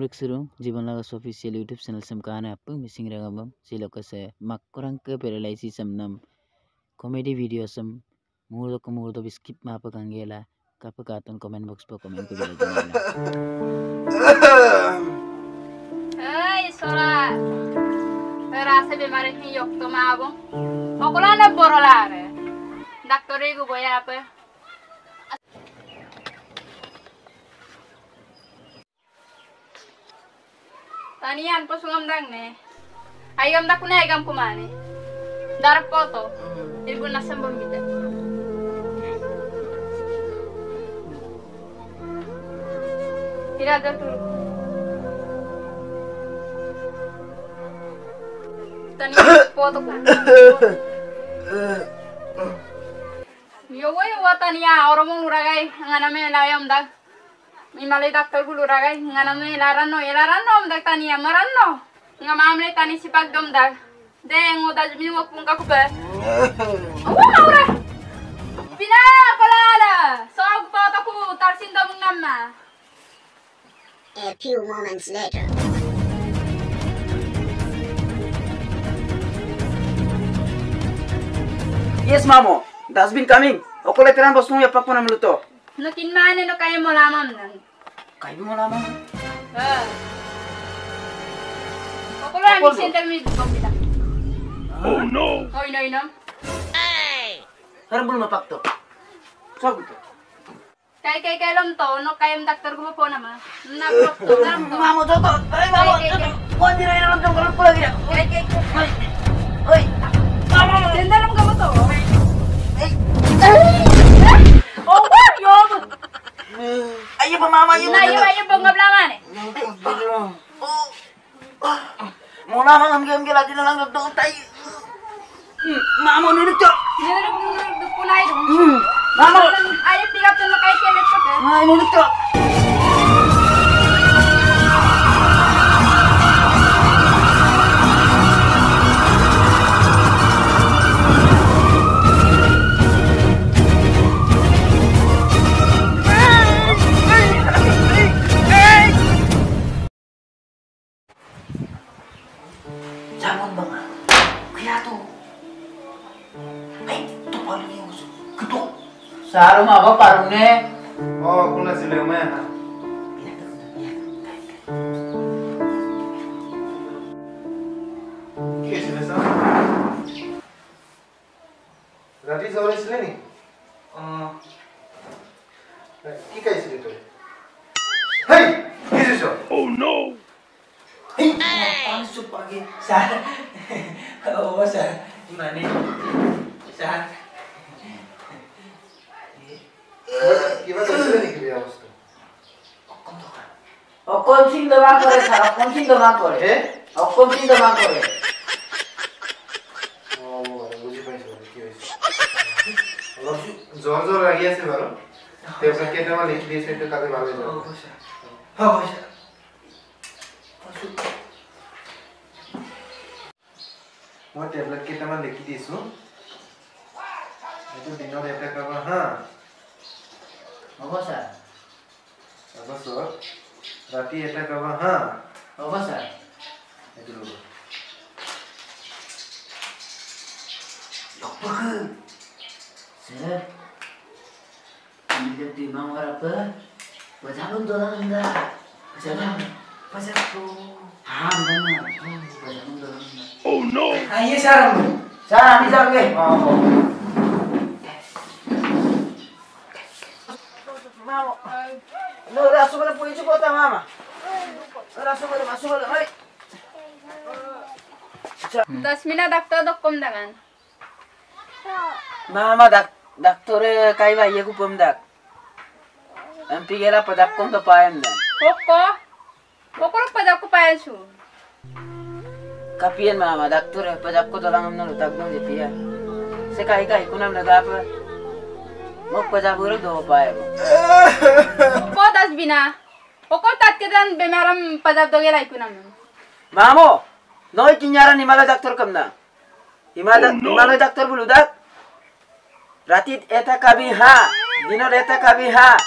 Assalamualaikum seru Jiban Lagas Official YouTube channel semkaan apa mising ragam silaka saya mak korang ke paralysis samnam comedy video sam murdo ko murdo skip ma pa kangela kapakatan comment box pa comment ko bila jumala Hey sora rasa bemari ni yok to ma bo okolana borolare doctor ego boya apa Tanian po sungam dang ne. Ayam dak kuna ayam kumani. Darap po to. Ilgo na sambal mita. Tira da turu. Tani foto ka. Yo voy a tania oro mong uragai ngana me layam dag. Mi malay daktar gulu uragai ngana me laran no elaran no dag tania maran no. Nga mamle tani sipag dom dag. De ngoda mi mo pung ka kupe. Awa ora. Pina kolala. So ag foto ko tarsin dom namma. A few moments later. Yes, Mamo. Dustbin coming. Okole teran bos nung yapak mo na maluto. Ano, の金前の kayo ano mo lamang nun. Kayo mo lamang? Oo. Kapag lang, may center may bubong. Oh no! Oh, ino, ino. Ay! Harang bulo mapakto. Sabi ko. Kay kay kay lam to, no kay ang doktor ko po naman. Napakto, napakto. Mamo, toto! Ay, mamo! Kuhan din na ilang tong kalot ko lagi na. Kay kay kay. Ay! Ay! Mamo! Sendalam ka mo to. Oh. Okay. 他今天那个都。Saruma apa parungnya? Oh, kuna sile umena. Kiye sile sa? Rati sore sini nih. Ah. Ki kai sile to? Hey! Kisu so. Oh no. Hey! Pansuk pagi. Sar. Oh, sar. Gimana? Sar. কিবা কৈছিলে নেকি বিয়া বস্তু অকল সিং দমা করে স্যার অকল সিং দমা করে হে অকল সিং দমা করে অ বুজি পাইছো বাৰু, কি হৈছে অলপ জ্বৰ জ্বৰ লাগি আছে বাৰু টেবলেট কেইটামান লিখি দিছে সেইটো কালি ভাল হৈ যাব হ'ব স্যার হ'ব স্যার মই টেবলেট কেইটামান লিখি দিছো সেইটো দিনত এটা খাবা হা হ'ব স্যার তাৰপাছত ৰাতি এটা খাবা হা হ'ব স্যার সেইটো ল'ব Sir, ini dia timang apa? Bajalun doang enggak? Bajalan, bajalku. Ah, benar. Bajalun doang enggak? Oh no. Ayo sarang. Sarang di sarang ke? Mama. No, yung kota, mama. Ay. Das mina dokter dok kom. Mama dak daktore kai ba ye ku pemdak. Ampi gela padak kom to paem dan. Poko. Poko lo pada ko pa su. Kapien mama daktore padak ko to lang amno tak dong je pia. Se kai kai kunam na gapa. Mok padak buru do paem. Poko das bina. Poko tat kedan bemaram pada doge lai kunam. Mamo, noi kinyaran himala daktor kamna. Himala himala daktor bulu dak. Ratit eta kabi ha, dinor eta kabi ha.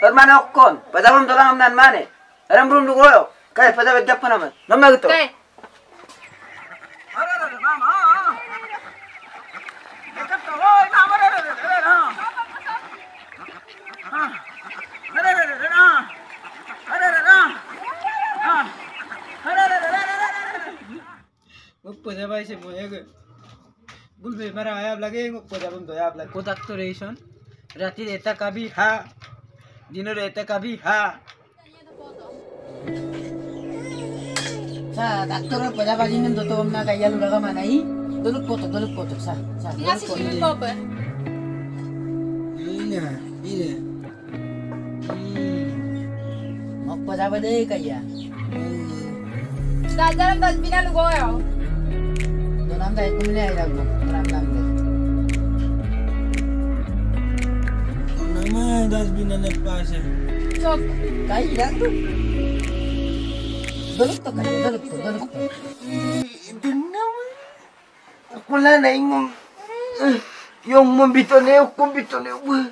Permane okkon, padamam dolang amnan mane. Aram belum dugoyo. काय पदा बेद्दा पण आम्हाला नमागतो Kay. Ngukpoja ba isi কোথায় পাইছে মনে বলবে মারা আয়াব লাগে কোথায় বন্ধু আয়াব লাগে কোথাক তো রেশন রাতির এটা কাবি হা দিনের এটা কাবি হা sa doktor ko dapat din ng totoo na kaya lura ka man ay dulog po to dulog po to sa sa dulog po ini ini ini Cosa pa deh kaya. Dadar ang dad binalugo yo. Doon ang dahil kung nila ilag mo. Tram lang deh. Naman, dad binalagpasa. Chok. Kaya ilang to. Dalot to kayo, dalot to, dalot to. Hindi naman. Ako lang na ingong. Yung mambito na yung kumbito na yung.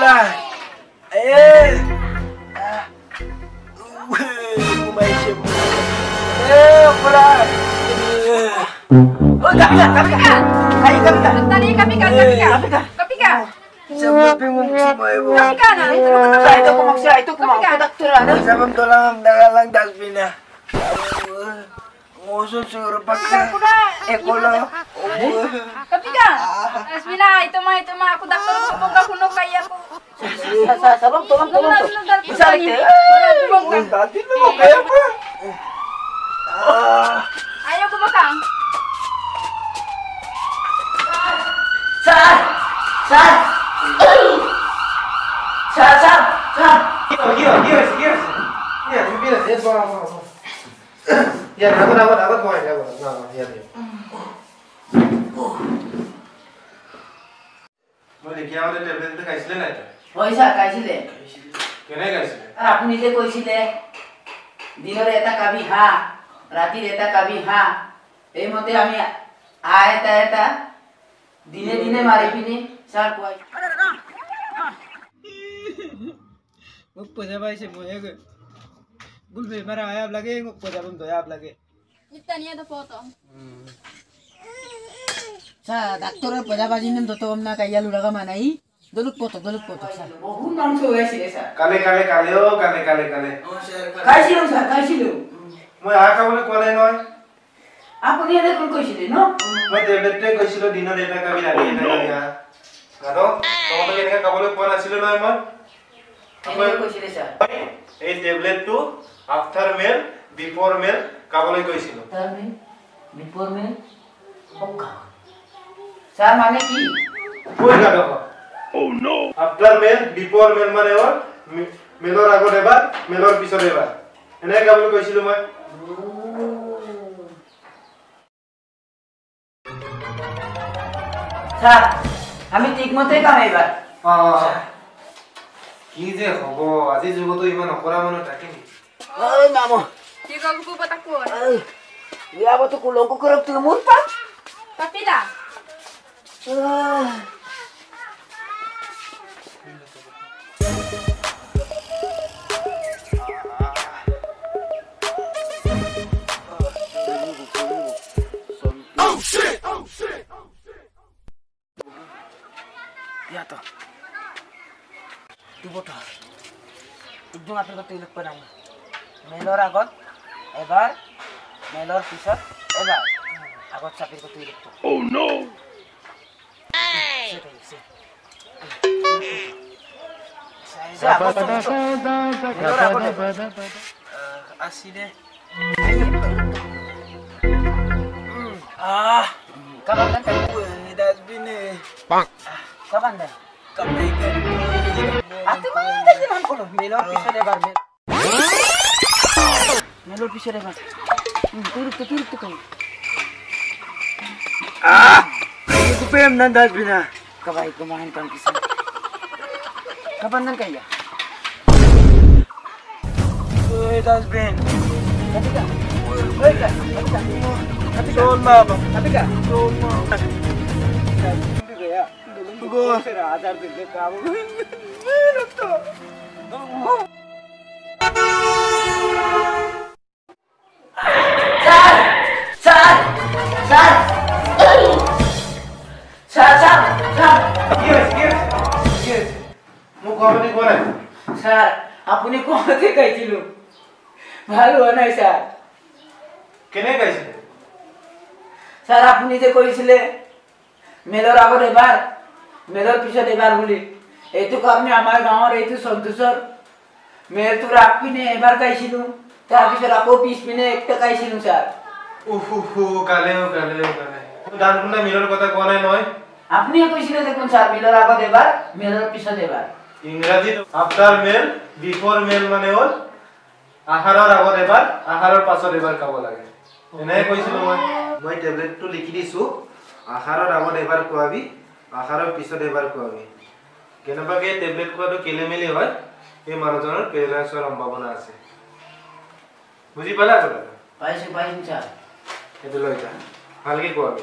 Lang. Eh. Ah. Kumay siya mo. Eh, lang. Eh. Oh, kami ka, kami ka. Ay, kami ka. Tali kami ka, kami ka. Kami ka. Sa babe mo kumay mo. Kami ka na. Ito naman Sa ito kumaksya, ito Kami ka. kumakadaktura na. Sa bang na. Nguso siguro pag ekolo. Kami ka. Asmina, ito ma, ito ma. Ako daktor ko pag ako no kaya ko. Sa sa sabang tulong tulong to. Isa ite. Dalpin na mo kaya pa. Ayaw ko makang. Saan? Saan? Saan? Saan? Saan? Gila, gila, 야, এটা পয়সা কাবি হা রাতির এটা কাবি হা এই আমি আ এটা এটা দিনে দিনে মারি পিনি স্যার কয় পাইছে মজা করে বুলবে মারা আয়াব লাগে মক পয়সা বন্ধ আয়াব লাগে ইতা নিয়া তো ফটো সা ডাক্তার পয়সা বাজিন দেন তো আমনা কাইয়া লুড়াগা মানাই দলুক পতো দলুক পতো সা বহু মানুষ হইছে সা কালে কালে কালে ও কালে কালে কালে কাইছিল সা কাইছিল মই আ কাবলে কোলে নয় আপনি এনে কোন কইছিলে ন মই তে বেটে কইছিল দিন দেনা কবি লাগি না কারো তোমাকে এনে কাবলে কোন আছিল নয় মই এই tablet two after meal before meal sir মানে কি? কৈ গা দেখো আফটাৰ মেল বিফৰ মেল মানে হ'ল মি- মেলৰ আগত এবাৰ মেলৰ পিছত এবাৰ। এনেকৈ খাবলৈ কৈছিলো মই। ছাৰ আমি ঠিকমতে কাম এইবাৰ। অ কি যে হ'ব আজিৰ যুগতো ইমান অকৰা মানুহ থাকে নেকি Ay, mamo. Hindi ko ako patakon. Ay, liabo to kulong ko kurang tumur pa. Kapila. Ah. Ya to. Tigdo nga pero tulog pa naman. মেলৰ আগত এবাৰ মেলৰ পিছত এবাৰ আগত চাপিৰ কটো ইলেক্ট Oh no! চাই Sa abot sa gusto. Melor agod eh. Ah, asih deh. Ayo. Hmm. Ah, kapan kan kamu? Dasbin eh. Bang. Kapan dah? Kebaikan. Atu mana tadi man ko? Melor piso de पीछे रह बस तू रुक तू रुक कहीं आ! ये तो प्रेम नंदाज बिना। कबाई को मान काम किसी कबंधन कहिया ओए दास बेन। कटिका ओए क्या? तो। এইটো চন্দোচৰ মেলটো ৰাগ পিনে এবাৰ আপনিয়ে কৈছিলে দেখোন স্যাৰ। মেলৰ আগত এবাৰ মেলৰ পিছত এবাৰ। ইংৰাজীত আফটাৰ মেল বিফৰ মেল মানে হ'ল আহাৰৰ আগত এবাৰ আহাৰৰ পাছত এবাৰ খাব লাগে। এনেহে কৈছিলো মই। মই টেবলেটটো লিখি দিছো। আহাৰৰ আগত এবাৰ খোৱাবি আহাৰৰ পিছত এবাৰ খোৱাবি। কেনেবাকে টেবলেট খোৱাটো খেলি মেলি হয় এই মানুহজনৰ পেৰালাইছ হোৱাৰ সম্ভাৱনা আছে। বুজি পালা কথাটো? পাইছো পাইছো সেইটো লৈ যা। ভালকে খোৱাবি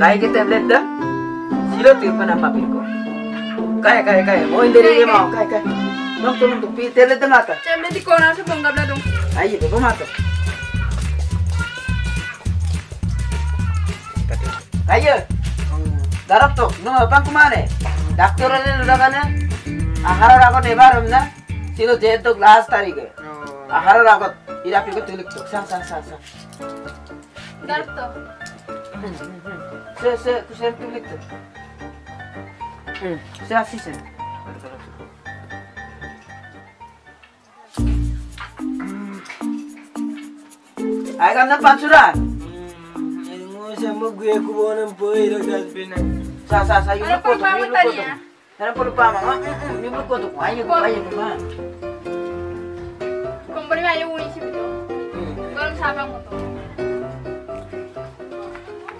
काय के टेबलेट द ज़ीरो तीर पण आप पिल को काय काय काय मोइन देरी रे मा काय काय मग तो मग पी तेले तो ना का दी कोणा से बंगाबला दू आई ये बाबा काय ये दरप तो न पण कुमारे डॉक्टर ने लगा ने आहार रागत एबार हम ना सिलो जे तो ग्लास तारीख है आहार रागत इरा पी को तो सा सा सा सा दरप तो Se se kusen tulik tu. Hmm, se así se. Ay kan na pansura. Mo siya magkuya ko mo ng boy ng dasbin na. Sa sa sa Ano ko to, mata ko to. niya? Ano pa mama? Yung ko to. Ayo ko ayo ko ma. Kumpari ma yung uwi si Bito. Walang sabang mo to.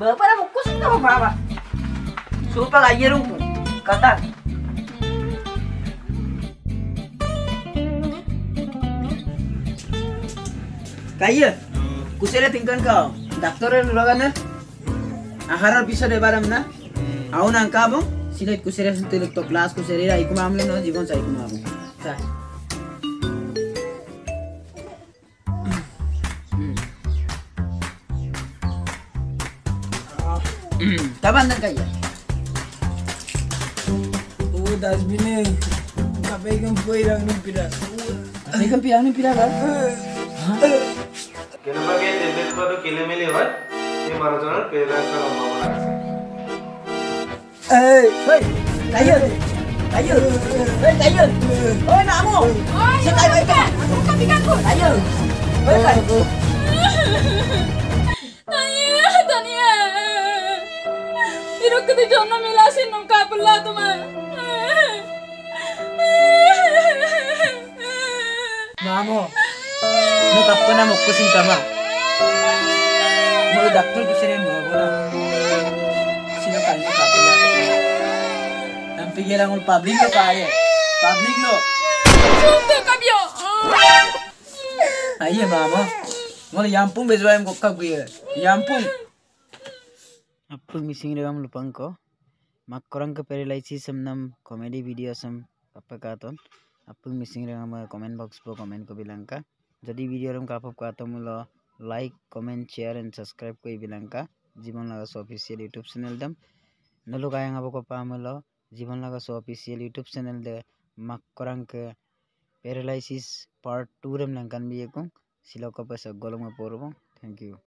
Bapak mau kusin kamu bawa. Supaya gak jerungku. Kata. Kaya, kusere tingkan kau. Doktor yang rogan Aharar bisa de baram na. Aun angkabong, sinet kusere sintilik to class kusere ra ikumamle no jigon sa ikumabong. Sa. Taban na kaya. Oo, dasbin eh. Kapay kang boy lang ng piras. Ay kan pirang ni pirang kan? কেনেবাকে টেবলেট খোৱাটো খেলি মেলি হয় এই মানুহজনৰ পেৰালাইছ হোৱাৰ সম্ভাৱনা আছে Ay! Hoy, kayo. Kayo. Hoy, kayo. Hoy, namo. Oy, Sa tayo ba ka? Irok kita jom na milasin ng kapula to ma. Namo. No kapko na mo kusing kama. Mo doktor ko sini mo wala. Sino kali ka pala. Ang pigilan ng public lo Apa missing dalam lupang ko? Mak korang ke perilai sih semnam komedi video sem apa kata? Apa missing dalam komen box bo comment ko bilang ka? Jadi video ram kapa kata mula like, comment, share, and subscribe ko i bilang ka? Jiman laga so official YouTube channel dam. Nalu kaya ngapa ko paham mula? Jiman laga so official YouTube channel de mak korang ke paralysis part 2 ram langkan biye kong. Sila ko pasak golong ma poro Thank you.